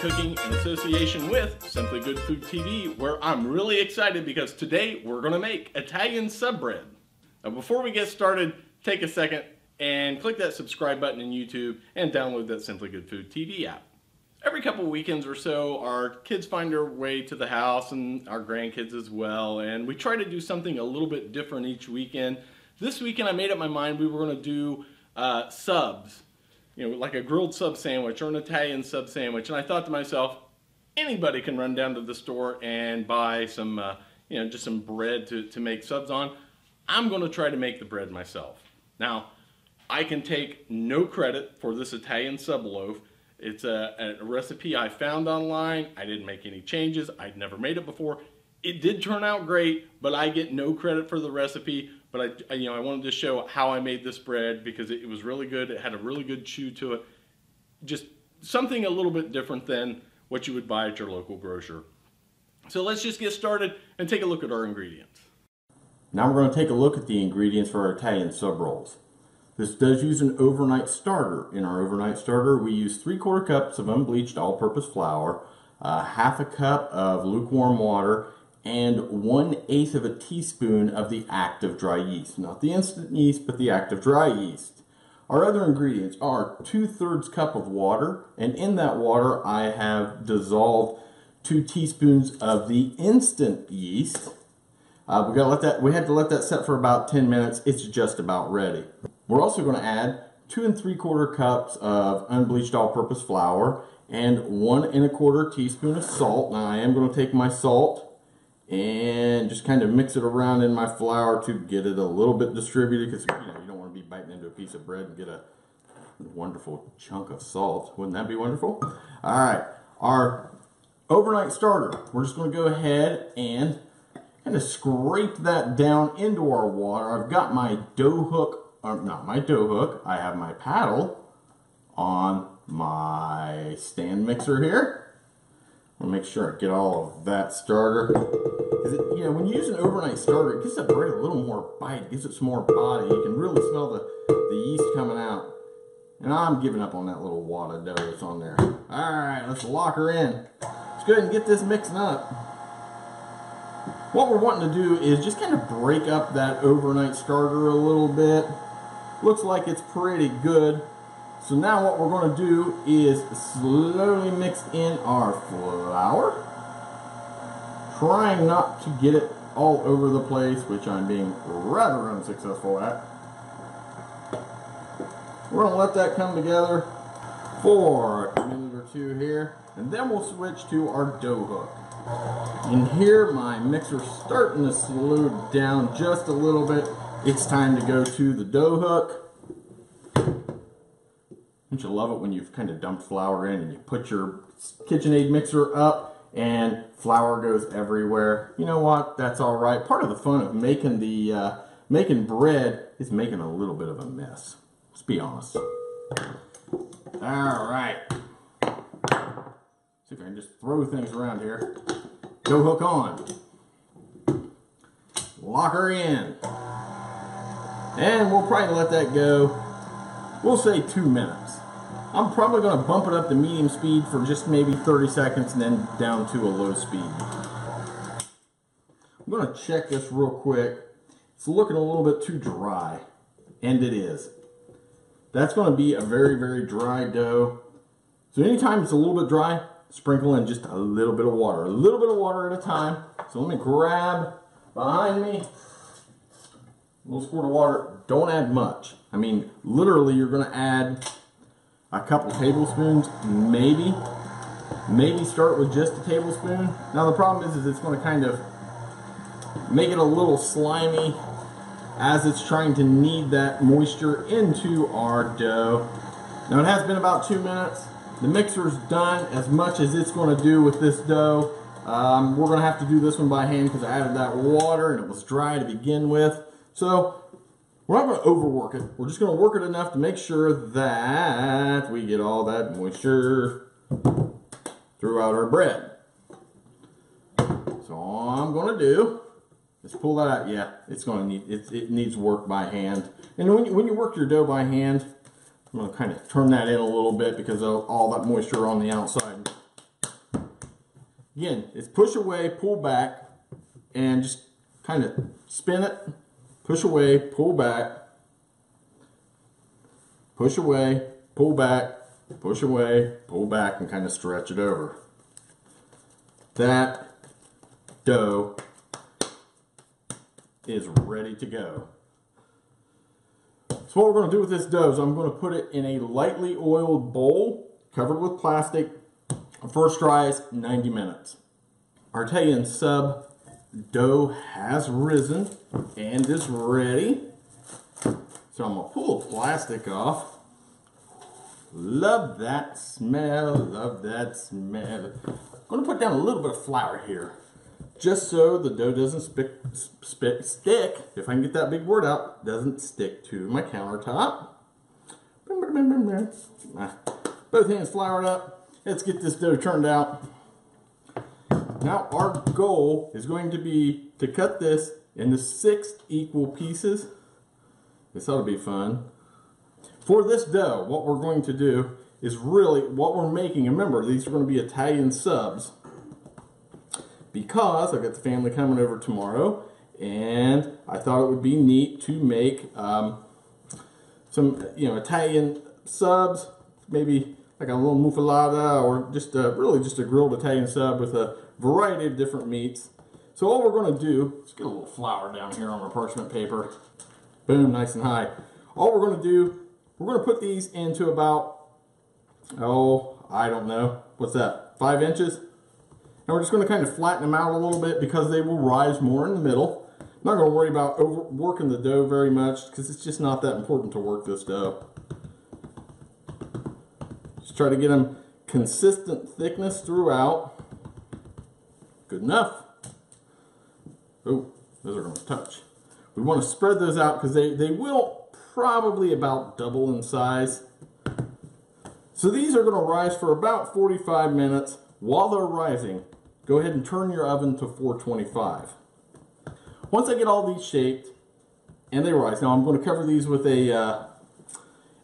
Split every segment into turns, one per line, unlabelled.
Cooking in association with Simply Good Food TV, where I'm really excited because today we're going to make Italian sub bread. Now, before we get started, take a second and click that subscribe button in YouTube and download that Simply Good Food TV app. Every couple weekends or so, our kids find their way to the house and our grandkids as well, and we try to do something a little bit different each weekend. This weekend I made up my mind we were going to do uh, subs you know, like a grilled sub sandwich or an Italian sub sandwich. And I thought to myself, anybody can run down to the store and buy some, uh, you know, just some bread to, to make subs on. I'm going to try to make the bread myself. Now, I can take no credit for this Italian sub loaf. It's a, a recipe I found online. I didn't make any changes. I'd never made it before. It did turn out great, but I get no credit for the recipe but I, you know, I wanted to show how I made this bread because it, was really good. It had a really good chew to it. Just something a little bit different than what you would buy at your local grocer. So let's just get started and take a look at our ingredients.
Now we're going to take a look at the ingredients for our Italian sub rolls. This does use an overnight starter. In our overnight starter, we use 3 quarter cups of unbleached all-purpose flour, uh, half a cup of lukewarm water, and one eighth of a teaspoon of the active dry yeast. Not the instant yeast, but the active dry yeast. Our other ingredients are two thirds cup of water, and in that water I have dissolved two teaspoons of the instant yeast. Uh, we gotta let that. We had to let that set for about 10 minutes. It's just about ready. We're also going to add two and three quarter cups of unbleached all-purpose flour and one and a quarter teaspoon of salt. Now I am going to take my salt and just kind of mix it around in my flour to get it a little bit distributed because you know you don't want to be biting into a piece of bread and get a wonderful chunk of salt. Wouldn't that be wonderful? All right, our overnight starter. We're just going to go ahead and kind of scrape that down into our water. I've got my dough hook, or not my dough hook, I have my paddle on my stand mixer here. I'll make sure I get all of that starter. It, you know, when you use an overnight starter, it gives that bread a little more bite, it gives it some more body. You can really smell the, the yeast coming out. And I'm giving up on that little wad of dough that's on there. All right, let's lock her in. Let's go ahead and get this mixing up. What we're wanting to do is just kind of break up that overnight starter a little bit. Looks like it's pretty good. So now what we're going to do is slowly mix in our flour. Trying not to get it all over the place, which I'm being rather unsuccessful at. We're going to let that come together for a minute or two here. And then we'll switch to our dough hook. And here my mixer's starting to slow down just a little bit. It's time to go to the dough hook. Don't you love it when you've kind of dumped flour in and you put your KitchenAid mixer up and flour goes everywhere? You know what? That's all right. Part of the fun of making the uh, making bread is making a little bit of a mess. Let's be honest. All right. See if I can just throw things around here. Dough hook on. Lock her in. And we'll probably let that go, we'll say two minutes. I'm probably going to bump it up to medium speed for just maybe 30 seconds and then down to a low speed. I'm going to check this real quick. It's looking a little bit too dry, and it is. That's going to be a very, very dry dough. So anytime it's a little bit dry, sprinkle in just a little bit of water. A little bit of water at a time. So let me grab behind me a little squirt of water. Don't add much. I mean, literally, you're going to add a couple tablespoons, maybe. Maybe start with just a tablespoon. Now the problem is, is it's going to kind of make it a little slimy as it's trying to knead that moisture into our dough. Now it has been about two minutes. The mixer's done as much as it's going to do with this dough. Um, we're going to have to do this one by hand because I added that water and it was dry to begin with. So we're not going to overwork it. We're just going to work it enough to make sure that we get all that moisture throughout our bread. So all I'm going to do is pull that out. Yeah, it's going to need, it, it needs work by hand. And when you, when you work your dough by hand, I'm going to kind of turn that in a little bit because of all that moisture on the outside. Again, it's push away, pull back, and just kind of spin it, push away, pull back, push away, pull back, push away, pull back, and kind of stretch it over. That dough is ready to go. So what we're going to do with this dough is I'm going to put it in a lightly oiled bowl covered with plastic. First is 90 minutes. Our Italian sub dough has risen and is ready. So I'm to pull plastic off. Love that smell, love that smell. I'm to put down a little bit of flour here just so the dough doesn't spick, spick, stick, if I can get that big word out, doesn't stick to my countertop. Ah, both hands floured up. Let's get this dough turned out. Now our goal is going to be to cut this into six equal pieces. This ought to be fun. For this dough, what we're going to do is really what we're making. Remember, these are going to be Italian subs because I've got the family coming over tomorrow and I thought it would be neat to make um, some, you know, Italian subs, maybe like a little muffuletta or just a, really just a grilled Italian sub with a variety of different meats. So all we're going to do, let's get a little flour down here on our parchment paper. Boom, nice and high. All we're going to do, we're going to put these into about, oh, I don't know, what's that, five inches? And we're just going to kind of flatten them out a little bit because they will rise more in the middle. I'm not going to worry about working the dough very much because it's just not that important to work this dough. Just try to get them consistent thickness throughout. Good enough. Oh, those are going to touch. We want to spread those out because they, they will probably about double in size. So these are going to rise for about 45 minutes. While they're rising, go ahead and turn your oven to 425. Once I get all these shaped and they rise, now I'm going to cover these with a, uh,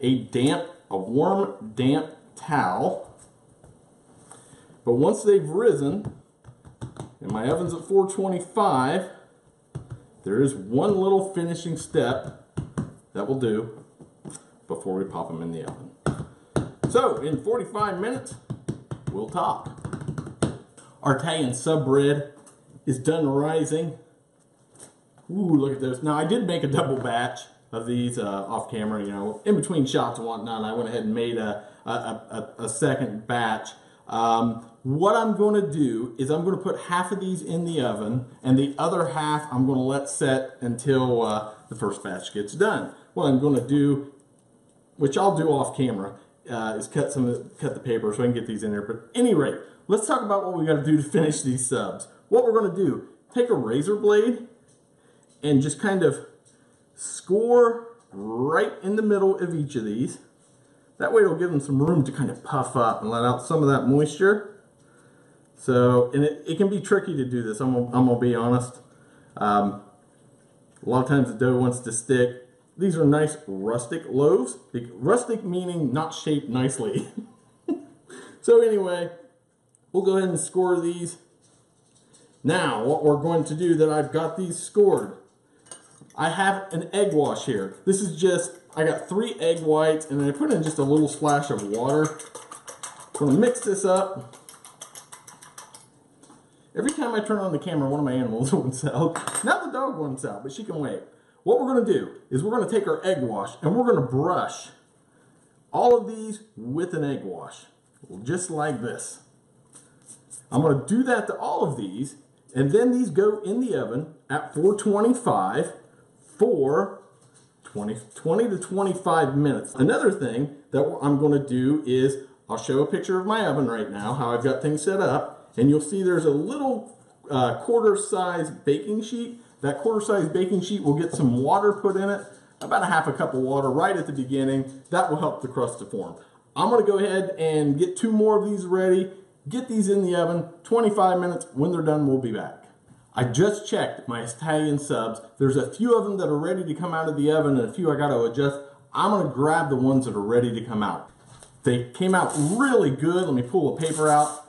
a damp, a warm damp towel. But once they've risen, and my oven's at 425, there is one little finishing step that will do before we pop them in the oven. So in 45 minutes, we'll talk. Our Italian sub bread is done rising. Ooh, look at this. Now, I did make a double batch of these uh, off camera, you know, in between shots and whatnot. I went ahead and made a, a, a, a second batch. Um, what I'm going to do is I'm going to put half of these in the oven and the other half I'm going to let set until uh, the first batch gets done. What I'm going to do, which I'll do off camera, uh, is cut some cut the paper so I can get these in there. But any rate, let's talk about what we got to do to finish these subs. What we're going to do, take a razor blade and just kind of score right in the middle of each of these. That way it'll give them some room to kind of puff up and let out some of that moisture. So, and it, it can be tricky to do this, I'm, I'm to be honest. Um, a lot of times the dough wants to stick. These are nice rustic loaves. Rustic meaning not shaped nicely. so anyway, we'll go ahead and score these. Now, what we're going to do that I've got these scored, I have an egg wash here. This is just, I got three egg whites and then I put in just a little splash of water. I'm to mix this up. Every time I turn on the camera, one of my animals wants out. Now the dog wants out, but she can wait. What we're to do is we're to take our egg wash and we're to brush all of these with an egg wash, just like this. I'm to do that to all of these, and then these go in the oven at 425 for 20, 20 to 25 minutes. Another thing that I'm going to do is I'll show a picture of my oven right now, how I've got things set up, and you'll see there's a little uh, quarter size baking sheet. That quarter size baking sheet will get some water put in it, about a half a cup of water right at the beginning. That will help the crust to form. I'm going to go ahead and get two more of these ready, get these in the oven, 25 minutes. When they're done, we'll be back. I just checked my Italian subs. There's a few of them that are ready to come out of the oven and a few I got to adjust. I'm going to grab the ones that are ready to come out. They came out really good. Let me pull the paper out.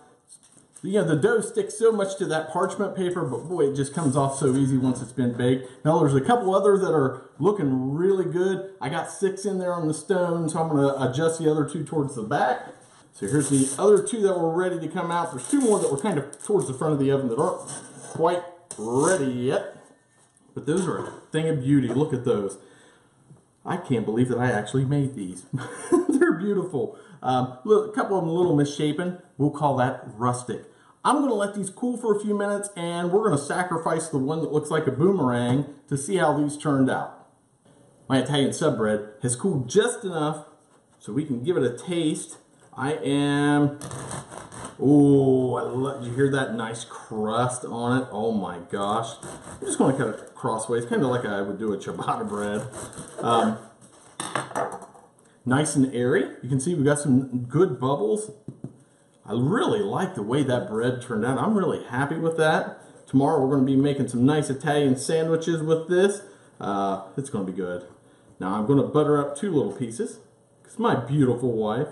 you know, the dough sticks so much to that parchment paper, but boy, it just comes off so easy once it's been baked. Now, there's a couple others that are looking really good. I got six in there on the stone, so I'm going to adjust the other two towards the back. So here's the other two that were ready to come out. There's two more that were kind of towards the front of the oven that aren't quite ready yet. But those are a thing of beauty. Look at those. I can't believe that I actually made these. They're beautiful. Um, a couple of them a little misshapen. We'll call that rustic. I'm going to let these cool for a few minutes and we're going to sacrifice the one that looks like a boomerang to see how these turned out. My Italian sub bread has cooled just enough so we can give it a taste I am, oh, I love, you hear that nice crust on it? Oh my gosh. I'm just going to cut it crossways, kind of like I would do a ciabatta bread. Um, nice and airy. You can see we've got some good bubbles. I really like the way that bread turned out. I'm really happy with that. Tomorrow we're going to be making some nice Italian sandwiches with this. Uh, it's going to be good. Now I'm going to butter up two little pieces because my beautiful wife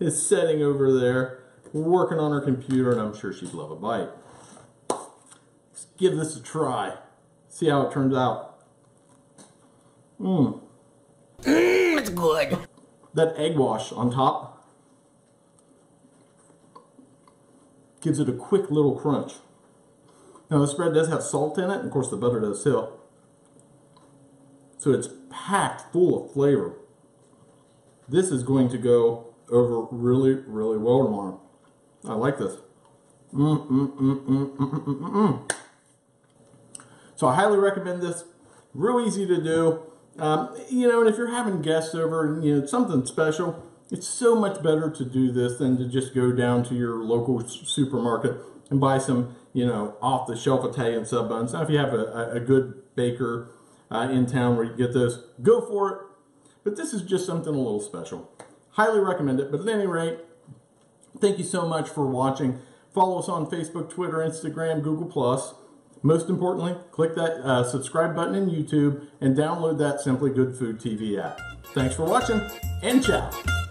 is sitting over there working on her computer and I'm sure she'd love a bite. Let's give this a try. See how it turns out. Mmm.
Mmm, it's good.
That egg wash on top gives it a quick little crunch. Now the spread does have salt in it, and of course the butter does too. So it's packed full of flavor. This is going to go over really, really well tomorrow. I like this. Mm, mm, mm, so I highly recommend this. Real easy to do. Um, you know, and if you're having guests over and you know something special, it's so much better to do this than to just go down to your local supermarket and buy some, you know, off the shelf Italian sub buns. Now, if you have a, a good baker uh, in town where you get those, go for it. But this is just something a little special. Highly recommend it. But at any rate, thank you so much for watching. Follow us on Facebook, Twitter, Instagram, Google+. Most importantly, click that uh, subscribe button in YouTube and download that Simply Good Food TV app. Thanks for watching, and ciao.